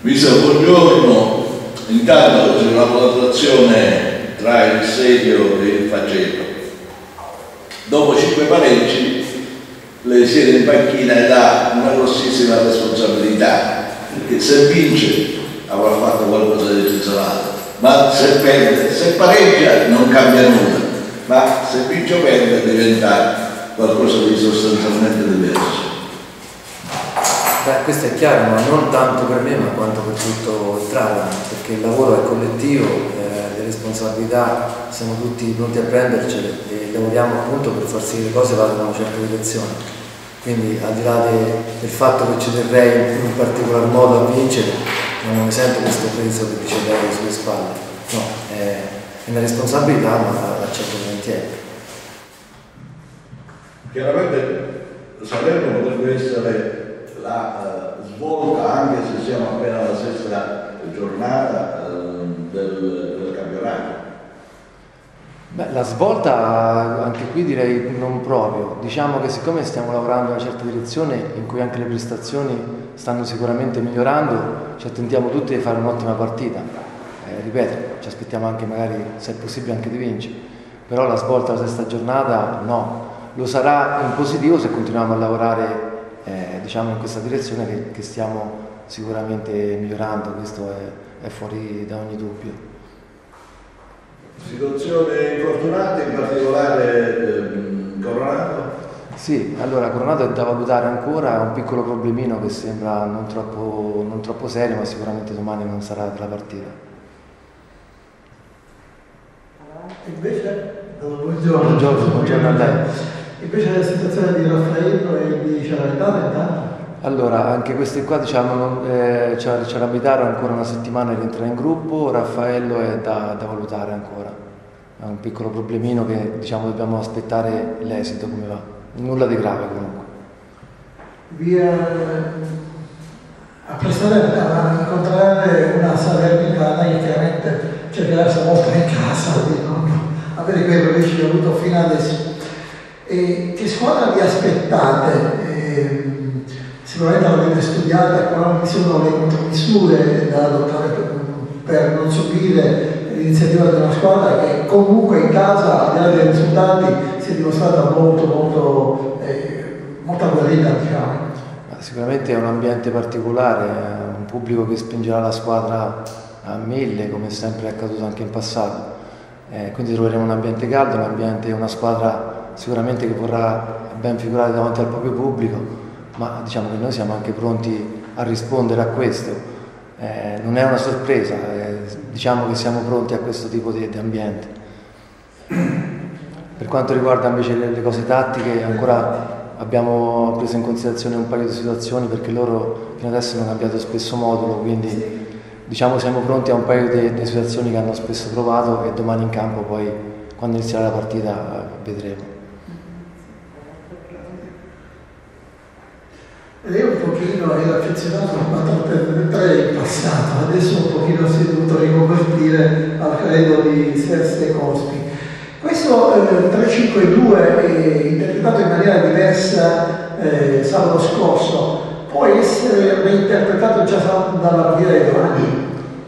Visto buongiorno, intanto c'è una valutazione tra il serio e il faceto. Dopo cinque pareggi lei siede in panchina ed ha una grossissima responsabilità, perché se vince avrà fatto qualcosa di eccezionale, ma se perde, se pareggia non cambia nulla, ma se vince o perde diventa qualcosa di sostanzialmente diverso. Beh, questo è chiaro, ma non tanto per me, ma quanto per tutto il Trara, perché il lavoro è collettivo, eh, le responsabilità siamo tutti pronti a prendercele e lavoriamo appunto per far sì che le cose vadano in una certa direzione. Quindi al di là de, del fatto che ci terrei in un particolar modo a vincere, non mi sento questo peso che dice lei sulle spalle. No, è, è una responsabilità, ma l'accetto volentieri. Chiaramente Salerno potrebbe essere la uh, svolta, anche se siamo appena alla sesta giornata uh, del, del campionato. Beh, la svolta anche qui direi non proprio, diciamo che siccome stiamo lavorando in una certa direzione in cui anche le prestazioni stanno sicuramente migliorando, ci attendiamo tutti di fare un'ottima partita, eh, ripeto, ci aspettiamo anche magari se è possibile anche di vincere, però la svolta della sesta giornata no, lo sarà in positivo se continuiamo a lavorare eh, diciamo in questa direzione che, che, stiamo sicuramente migliorando, questo è, è fuori da ogni dubbio. Situazione infortunata, in particolare ehm, Coronato? Sì, allora Coronato è da valutare ancora, ha un piccolo problemino che sembra non troppo, non troppo serio, ma sicuramente domani non sarà della partita. Invece, buongiorno. Buongiorno, buongiorno a lei. Invece la situazione di Raffaello e di Ciaravitano intanto? Allora, anche questi qua diciamo, eh, Ciaravitano ancora una settimana rientra in gruppo, Raffaello è da, da, valutare ancora. Ha un piccolo problemino che diciamo dobbiamo aspettare l'esito come va. Nulla di grave comunque. Via a prestare a incontrare una Salernitana che chiaramente cercherà molto in casa di non avere quello che ci ha avuto fino adesso. E che squadra vi aspettate? Eh, sicuramente l'avete studiata, quali sono le contromisure da adottare per, per non subire l'iniziativa di una squadra che comunque in casa, al di là dei risultati, si è dimostrata molto, molto, eh, molto agguerrita, diciamo. Sicuramente è un ambiente particolare, un pubblico che spingerà la squadra a mille, come sempre è accaduto anche in passato. Eh, quindi troveremo un ambiente caldo, un ambiente, una squadra sicuramente che vorrà ben figurare davanti al proprio pubblico, ma diciamo che noi siamo anche pronti a rispondere a questo. Eh, non è una sorpresa, eh, diciamo che siamo pronti a questo tipo di, di ambiente. Per quanto riguarda invece le, le, cose tattiche, ancora abbiamo preso in considerazione un paio di situazioni perché loro fino adesso hanno cambiato spesso modulo, quindi diciamo siamo pronti a un paio di, di situazioni che hanno spesso provato e domani in campo poi quando inizierà la partita vedremo. Lei un pochino era affezionato al 4-3 in passato, adesso un pochino si è dovuto riconvertire al credo di Serse Cospi. Questo eh, 3-5-2 eh, interpretato in maniera diversa eh, sabato scorso può essere reinterpretato già dalla partita di domani?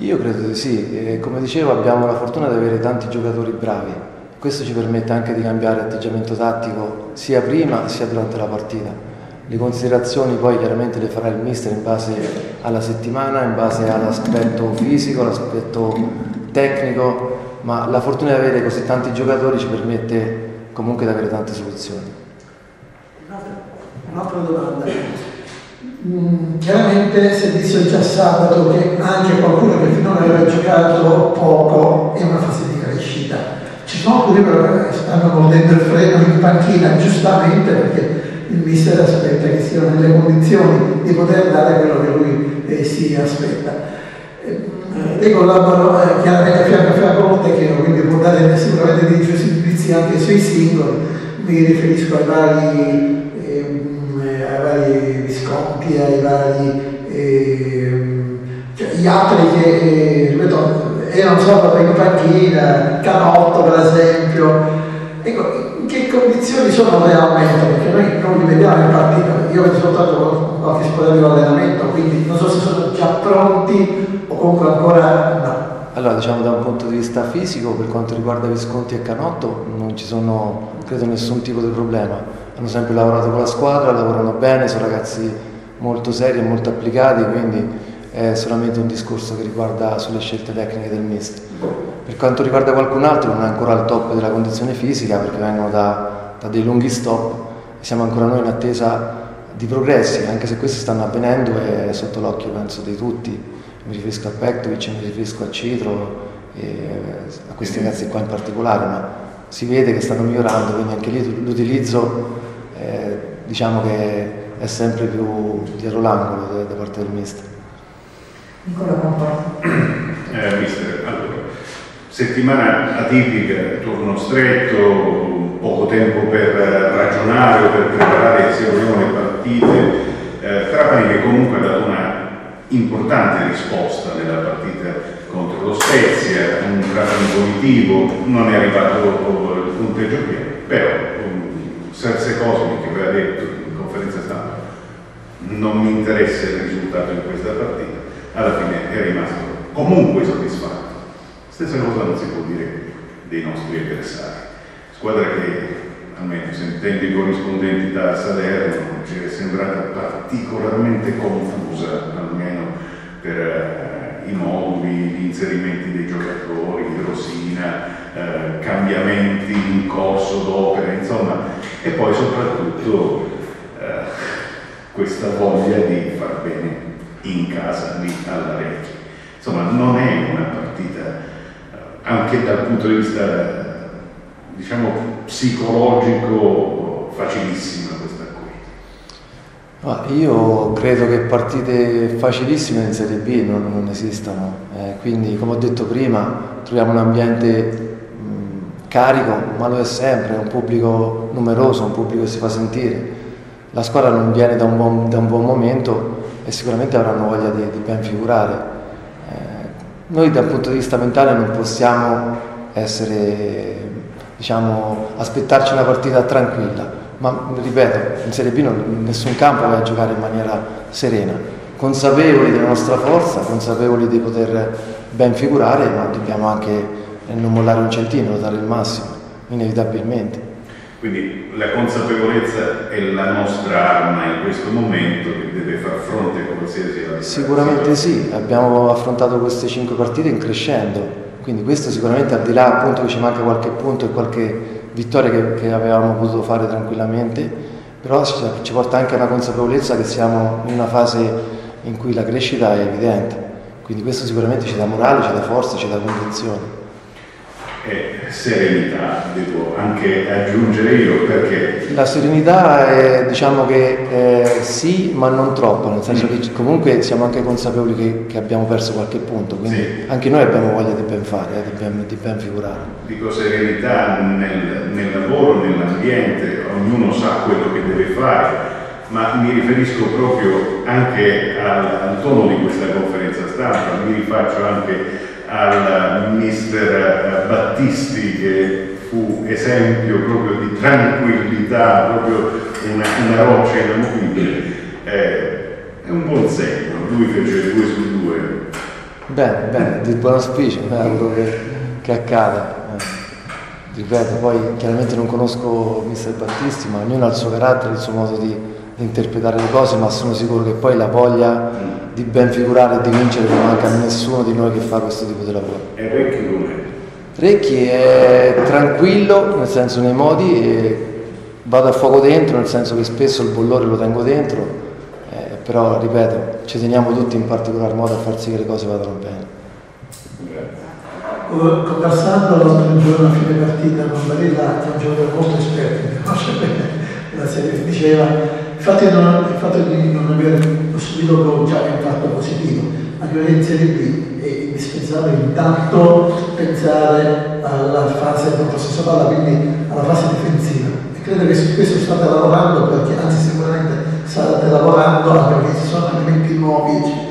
Io credo di sì, e come dicevo abbiamo la fortuna di avere tanti giocatori bravi, questo ci permette anche di cambiare atteggiamento tattico sia prima sia durante la partita. Le considerazioni poi chiaramente le farà il mister in base alla settimana, in base all'aspetto fisico, all'aspetto tecnico, ma la fortuna di avere così tanti giocatori ci permette comunque di avere tante soluzioni. Un'altra domanda. Mm, chiaramente si è visto già sabato che anche qualcuno che finora aveva giocato poco è una fase di crescita. Ci sono alcuni che stanno mordendo il freno in panchina, giustamente perché il mister aspetta che siano nelle condizioni di poter dare quello che lui eh, si aspetta. Eh, lei collabora eh, chiaramente a fianco a fianco con tecnico, quindi può dare sicuramente dei giudizi anche sui singoli, mi riferisco ai vari, ehm, ai vari Visconti, ai vari ehm, cioè, gli altri che eh, ripeto, erano sabato in panchina, Canotto per esempio. Ecco, condizioni sono realmente, perché noi non li vediamo in partita, io ho soltanto qualche sporadico allenamento, quindi non so se sono già pronti diciamo, da un punto di vista fisico, per quanto riguarda Visconti e Canotto, non ci sono, credo, nessun tipo di problema. Hanno sempre lavorato con la squadra, lavorano bene, sono ragazzi molto seri e molto applicati, quindi è solamente un discorso che riguarda sulle scelte tecniche del mister. Per quanto riguarda qualcun altro non è ancora al top della condizione fisica perché vengono da, da dei lunghi stop e siamo ancora noi in attesa di progressi, anche se questi stanno avvenendo e sotto l'occhio penso di tutti, mi riferisco a Pektovic, mi riferisco a Citro e a questi ragazzi qua in particolare, ma si vede che stanno migliorando, quindi anche lì l'utilizzo eh, diciamo che è sempre più dietro l'angolo da, parte del mister. Nicola Pompa. Settimana atipica, turno stretto, poco tempo per ragionare per preparare se le partite. Eh, Trapani che comunque ha dato una importante risposta nella partita contro lo Spezia, un Trapani positivo, non è arrivato il punteggio pieno, però um, Serse Cosmi che aveva detto in conferenza stampa non mi interessa il risultato in questa partita, alla fine è rimasto comunque soddisfatto. Stessa cosa non si può dire dei nostri avversari. Squadra che, almeno sentendo i corrispondenti da Salerno, ci è sembrata particolarmente confusa, almeno per eh, i moduli, gli inserimenti dei giocatori, Rosina, eh, cambiamenti in corso d'opera, insomma, e poi soprattutto eh, questa voglia di far bene in casa lì alla. Insomma, non è una partita, anche dal punto di vista diciamo psicologico, facilissima questa qui. Ah, io credo che partite facilissime in Serie B non, non esistano, eh, quindi come ho detto prima troviamo un ambiente carico, ma lo è sempre, è un pubblico numeroso, un pubblico che si fa sentire. La squadra non viene da un buon, da un buon momento e sicuramente avranno voglia di, di ben figurare. Noi dal punto di vista mentale non possiamo essere, diciamo, aspettarci una partita tranquilla, ma ripeto, in Serie B non, nessun campo vai a giocare in maniera serena, consapevoli della nostra forza, consapevoli di poter ben figurare, ma dobbiamo anche non mollare un centimetro, dare il massimo, inevitabilmente. Quindi la consapevolezza è la nostra arma in questo momento che deve far fronte a qualsiasi altra Sicuramente sì, abbiamo affrontato queste cinque partite in crescendo, quindi questo sicuramente al di là appunto che ci manca qualche punto e qualche vittoria che, che avevamo potuto fare tranquillamente, però ci, ci porta anche alla consapevolezza che siamo in una fase in cui la crescita è evidente, quindi questo sicuramente ci dà morale, ci dà forza, ci dà convinzione. E serenità, devo anche aggiungere io perché... La serenità è, diciamo che eh, sì, ma non troppo, nel senso mm. che comunque siamo anche consapevoli che, che abbiamo perso qualche punto, quindi sì. anche noi abbiamo voglia di ben fare, eh, di, ben, di, ben, figurare. Dico serenità nel, nel lavoro, nell'ambiente, ognuno sa quello che deve fare, ma mi riferisco proprio anche al, al tono di questa conferenza stampa, mi rifaccio anche al mister Battisti che fu esempio proprio di tranquillità, proprio una, una roccia inamovibile. Eh, è un buon segno, lui fece due su due. Bene, bene, di buon auspicio, auguro che, che accada. Eh, ripeto, poi chiaramente non conosco mister Battisti, ma ognuno ha il suo carattere, il suo modo di, di interpretare le cose, ma sono sicuro che poi la voglia di ben figurare e di vincere non manca a nessuno di noi che fa questo tipo di lavoro. Recchi è tranquillo, nel senso nei modi, vado a fuoco dentro, nel senso che spesso il bollore lo tengo dentro, eh, però ripeto, ci teniamo tutti in particolar modo a far sì che le cose vadano bene. Conversando l'altro giorno a fine partita con Barilla, che è un giocatore molto esperto, mi conosce bene la serie, diceva Infatti non, il fatto di non aver subito già un fatto positivo, ma arrivare in Serie B è indispensabile intanto pensare alla fase del possesso palla, quindi alla fase difensiva. E credo che su questo state lavorando perché anzi sicuramente state lavorando perché ci sono elementi nuovi.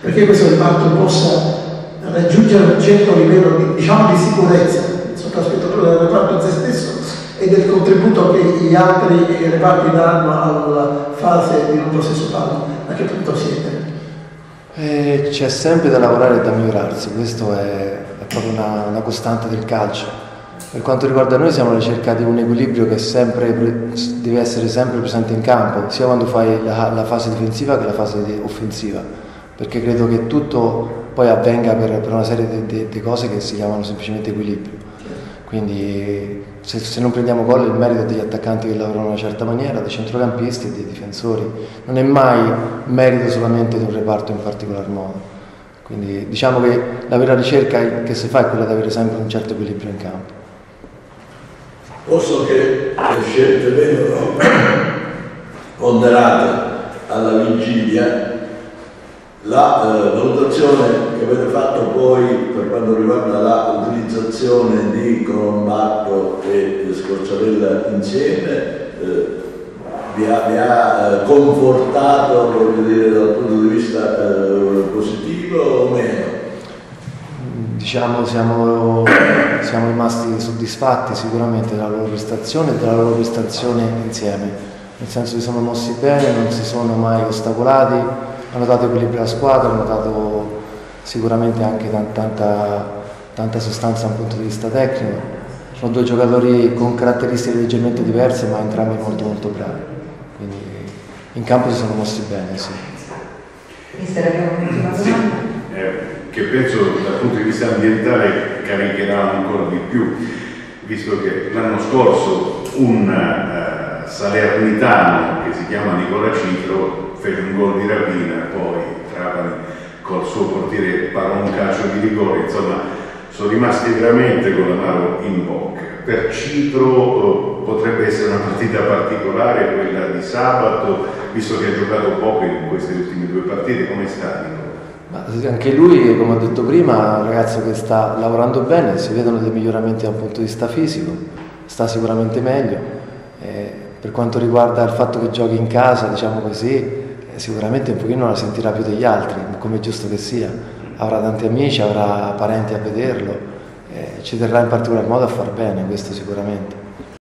Perché questo reparto possa raggiungere un certo livello di, diciamo, di sicurezza sotto l'aspetto del reparto in se stesso e del contributo che gli altri reparti danno alla fase di non possesso palla. A che punto siete? Eh, c'è sempre da lavorare e da migliorarsi, questo è, è proprio una, una costante del calcio. Per quanto riguarda noi siamo alla ricerca di un equilibrio che sempre, deve essere sempre presente in campo, sia quando fai la, la fase difensiva che la fase offensiva, perché credo che tutto poi avvenga per, per una serie di cose che si chiamano semplicemente equilibrio. Quindi se, se, non prendiamo gol il merito degli attaccanti che lavorano in una certa maniera, dei centrocampisti e dei difensori, non è mai merito solamente di un reparto in particolar modo. Quindi diciamo che la vera ricerca che si fa è quella di avere sempre un certo equilibrio in campo. Posto che le scelte vengono ponderate alla vigilia, la eh, valutazione che avete fatto poi per quanto riguarda l'utilizzazione di Colombatto e Scorciavella insieme eh, vi ha, vi ha eh, confortato dire, dal punto di vista eh, positivo o meno? Diciamo siamo, siamo rimasti soddisfatti sicuramente della loro prestazione e della loro prestazione insieme, nel senso che sono mossi bene, non si sono mai ostacolati hanno dato equilibrio alla squadra, hanno dato sicuramente anche tanta, tanta sostanza da un punto di vista tecnico. Sono due giocatori con caratteristiche leggermente diverse ma entrambi molto molto bravi. Quindi in campo si sono mossi bene, sì. Mister, abbiamo un'ultima sì, eh, che penso dal punto di vista ambientale caricherà ancora di più, visto che l'anno scorso un uh, salernitano che si chiama Nicola Citro fece un gol di rapina, poi Trapani col suo portiere parò un calcio di rigore, insomma sono rimasti veramente con la mano in bocca. Per Citro eh, potrebbe essere una partita particolare quella di sabato, visto che ha giocato poco in queste ultime due partite, come sta? Ma anche lui, come ho detto prima, è un ragazzo che sta lavorando bene, si vedono dei miglioramenti dal punto di vista fisico, sta sicuramente meglio. Eh, per quanto riguarda il fatto che giochi in casa, diciamo così, sicuramente un pochino la sentirà più degli altri, come è giusto che sia. Avrà tanti amici, avrà parenti a vederlo, eh, ci terrà in particolar modo a far bene, questo sicuramente.